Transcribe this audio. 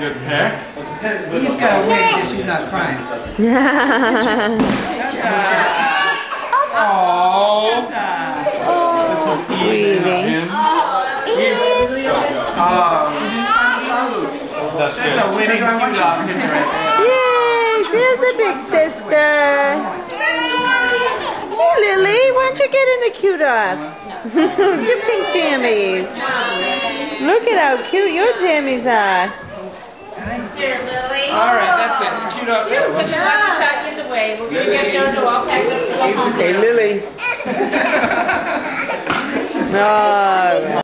Good pick. He's got a win because she's not crying. Oh. Breathing. That's That's a winning cute off picture right there. Yay, there's the big sister. Hey, Lily, why don't you get in the cute off? your pink jammies. Look at how cute your jammies are. Here, Lily. All right, that's it. Cute off. Put the walkie-talkies away. We're gonna get JoJo all packed up to go home. Hey, Lily. Oh.